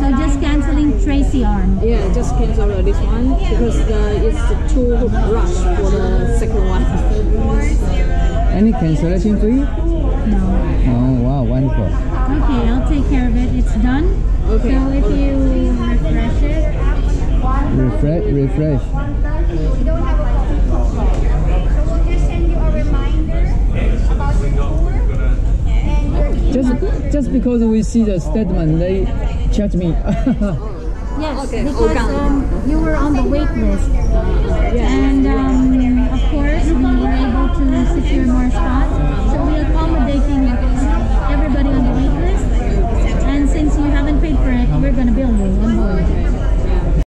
So just canceling Tracy Arm. yeah just cancel this one because the, it's too rush for the second one any cancellation fee? No. Oh wow, wonderful. Okay, I'll take care of it. It's done. Okay. So if you refresh it, Refresh, refresh. Just just because we see the statement, they charge me. yes, okay. because um, you were on the wait list. And um, of course, we were able to secure more spots. So